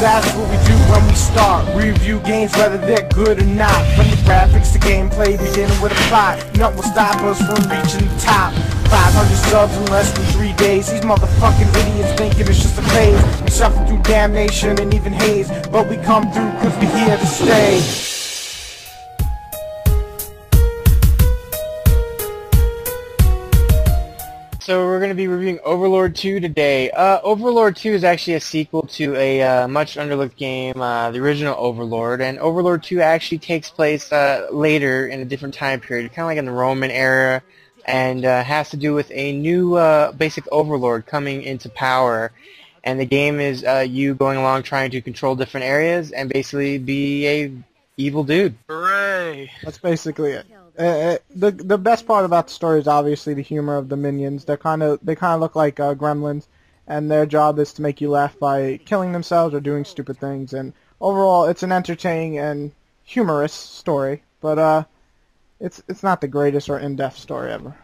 that's what we do when we start. Review games whether they're good or not. From the graphics to gameplay, beginning with a plot. Nothing will stop us from reaching the top. 500 subs in less than three days. These motherfucking idiots thinking it's just a phase. We suffer through damnation and even haze, but we come through cause we here to stay. So we're going to be reviewing Overlord 2 today. Uh, Overlord 2 is actually a sequel to a uh, much underlooked game, uh, the original Overlord, and Overlord 2 actually takes place uh, later in a different time period, kind of like in the Roman era, and uh, has to do with a new uh, basic Overlord coming into power. And the game is you going along trying to control different areas and basically be a evil dude. Hooray! That's basically it. Uh, uh, the the best part about the story is obviously the humor of the minions. They're kind of they kind of look like uh, gremlins, and their job is to make you laugh by killing themselves or doing stupid things. And overall, it's an entertaining and humorous story, but uh, it's it's not the greatest or in-depth story ever.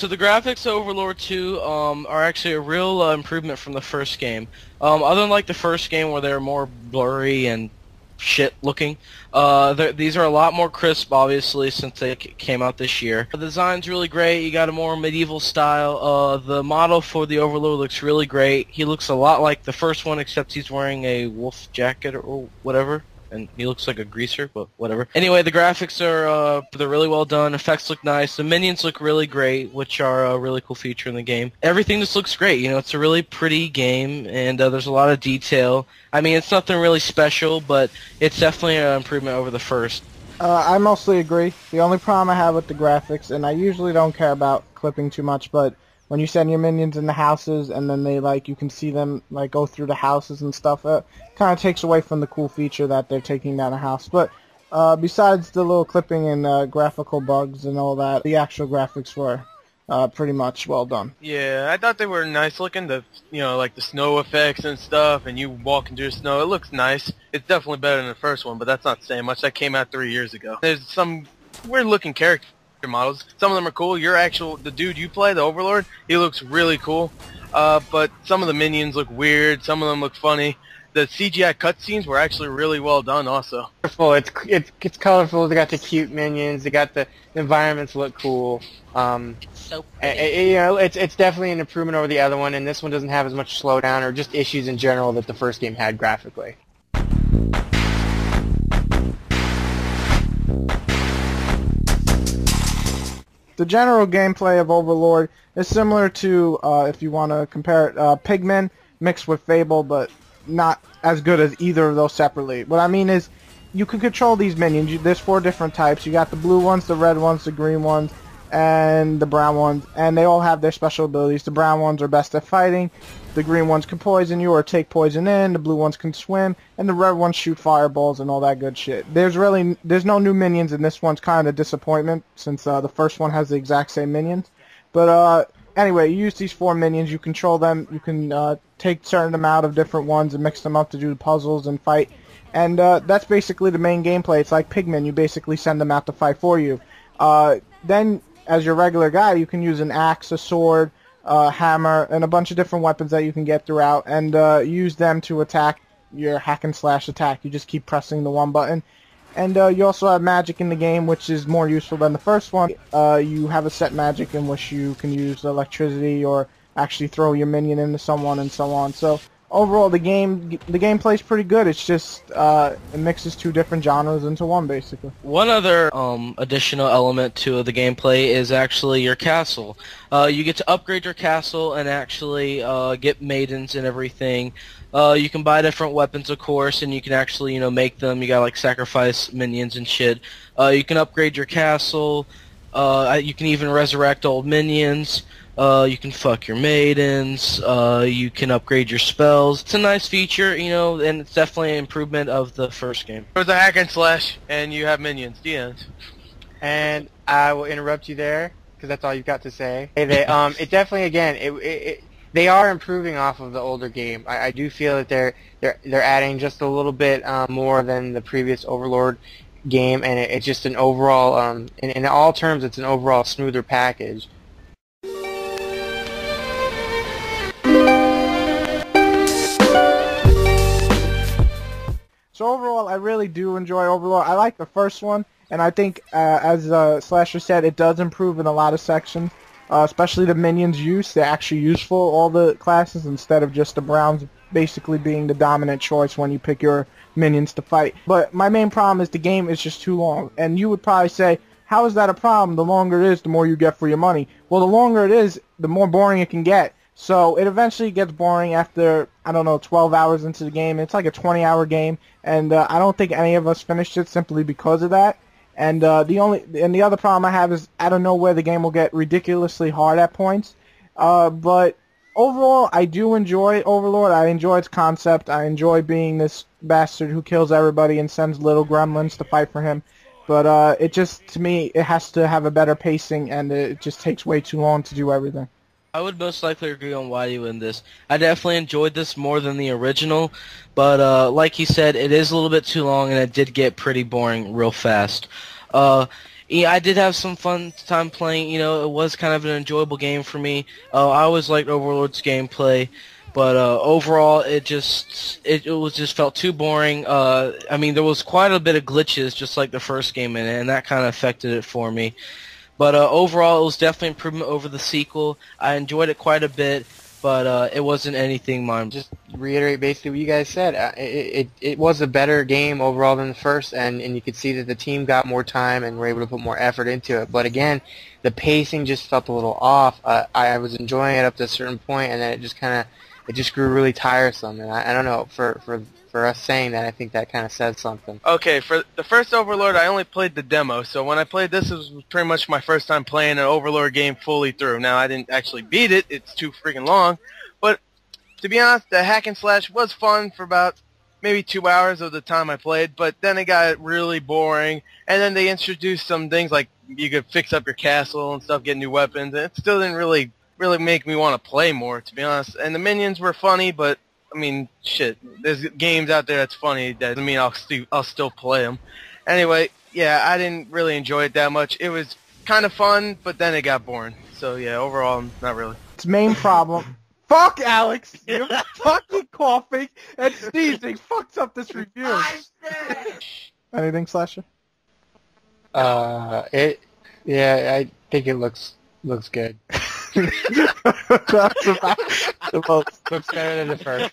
So the graphics of Overlord 2 um, are actually a real uh, improvement from the first game. Um, other than like the first game where they're more blurry and shit looking, uh, these are a lot more crisp, obviously, since they came out this year. The design's really great. You got a more medieval style. Uh, the model for the Overlord looks really great. He looks a lot like the first one, except he's wearing a wolf jacket or whatever and he looks like a greaser, but whatever. Anyway, the graphics are uh, they're really well done. Effects look nice. The minions look really great, which are a really cool feature in the game. Everything just looks great. You know, it's a really pretty game, and uh, there's a lot of detail. I mean, it's nothing really special, but it's definitely an improvement over the first. Uh, I mostly agree. The only problem I have with the graphics, and I usually don't care about clipping too much, but when you send your minions in the houses and then they like you can see them like go through the houses and stuff it kind of takes away from the cool feature that they're taking down a house. But uh, besides the little clipping and uh, graphical bugs and all that the actual graphics were uh, pretty much well done. Yeah I thought they were nice looking the you know like the snow effects and stuff and you walking through the snow it looks nice. It's definitely better than the first one but that's not saying much that came out three years ago. There's some weird looking characters models. Some of them are cool. Your actual, the dude you play, the Overlord, he looks really cool. Uh, but some of the minions look weird. Some of them look funny. The CGI cutscenes were actually really well done, also. Colorful. It's it's it's colorful. They got the cute minions. They got the, the environments look cool. Um, so pretty. you know, it's it's definitely an improvement over the other one, and this one doesn't have as much slowdown or just issues in general that the first game had graphically. The general gameplay of Overlord is similar to, uh, if you want to compare it, uh, Pikmin mixed with Fable, but not as good as either of those separately. What I mean is, you can control these minions. You, there's four different types. You got the blue ones, the red ones, the green ones, and the brown ones, and they all have their special abilities. The brown ones are best at fighting, the green ones can poison you or take poison in, the blue ones can swim, and the red ones shoot fireballs and all that good shit. There's really, there's no new minions, and this one's kind of a disappointment, since uh, the first one has the exact same minions. But uh, anyway, you use these four minions, you control them, you can uh, take certain amount of different ones and mix them up to do puzzles and fight. And uh, that's basically the main gameplay. It's like Pikmin. You basically send them out to fight for you. Uh, then as your regular guy, you can use an axe, a sword, a hammer, and a bunch of different weapons that you can get throughout, and uh, use them to attack your hack and slash attack. You just keep pressing the one button. And uh, you also have magic in the game, which is more useful than the first one. Uh, you have a set magic in which you can use electricity or actually throw your minion into someone and so on. So overall the game the gameplay is pretty good. It's just uh, it mixes two different genres into one basically. One other um, additional element to the gameplay is actually your castle. Uh, you get to upgrade your castle and actually uh, get maidens and everything. Uh, you can buy different weapons, of course, and you can actually you know make them. You gotta like sacrifice minions and shit. Uh, you can upgrade your castle. Uh, you can even resurrect old minions. Uh, you can fuck your maidens. Uh, you can upgrade your spells. It's a nice feature, you know, and it's definitely an improvement of the first game. It was a hack and slash, and you have minions. The end. And I will interrupt you there because that's all you've got to say. Hey, they, um, it definitely again, it, it, it, they are improving off of the older game. I, I do feel that they're they're they're adding just a little bit um, more than the previous Overlord game, and it, it's just an overall, um, in, in all terms, it's an overall smoother package. So overall, I really do enjoy Overlord. I like the first one, and I think, uh, as uh, Slasher said, it does improve in a lot of sections, uh, especially the minions' use. They're actually useful, all the classes, instead of just the Browns basically being the dominant choice when you pick your minions to fight. But my main problem is the game is just too long, and you would probably say, how is that a problem? The longer it is, the more you get for your money. Well, the longer it is, the more boring it can get. So it eventually gets boring after I don't know 12 hours into the game. It's like a 20-hour game, and uh, I don't think any of us finished it simply because of that. And uh, the only and the other problem I have is I don't know where the game will get ridiculously hard at points. Uh, but overall, I do enjoy Overlord. I enjoy its concept. I enjoy being this bastard who kills everybody and sends little gremlins to fight for him. But uh, it just to me it has to have a better pacing, and it just takes way too long to do everything. I would most likely agree on Waddy in this. I definitely enjoyed this more than the original, but uh, like he said, it is a little bit too long, and it did get pretty boring real fast. Uh, yeah, I did have some fun time playing. You know, it was kind of an enjoyable game for me. Uh, I always liked Overlord's gameplay, but uh, overall, it just it, it was just felt too boring. Uh, I mean, there was quite a bit of glitches, just like the first game in it, and that kind of affected it for me. But uh, overall, it was definitely improvement over the sequel. I enjoyed it quite a bit, but uh, it wasn't anything mind. Just reiterate basically what you guys said. Uh, it, it it was a better game overall than the first, and and you could see that the team got more time and were able to put more effort into it. But again, the pacing just felt a little off. Uh, I was enjoying it up to a certain point, and then it just kind of it just grew really tiresome. And I, I don't know for for for us saying that, I think that kind of says something. Okay, for the first Overlord, I only played the demo, so when I played this, it was pretty much my first time playing an Overlord game fully through. Now, I didn't actually beat it; it's too freaking long. But to be honest, the hack and slash was fun for about maybe two hours of the time I played, but then it got really boring. And then they introduced some things like you could fix up your castle and stuff, get new weapons, and it still didn't really really make me want to play more, to be honest. And the minions were funny, but I mean, shit. There's games out there that's funny. That doesn't mean I'll still I'll still play them. Anyway, yeah, I didn't really enjoy it that much. It was kind of fun, but then it got boring. So yeah, overall, not really. Its main problem. Fuck Alex! You're fucking coughing and sneezing fucks up this review. Anything, Slasher? Uh, it yeah, I think it looks looks good. That's about the most. Looks better than the first.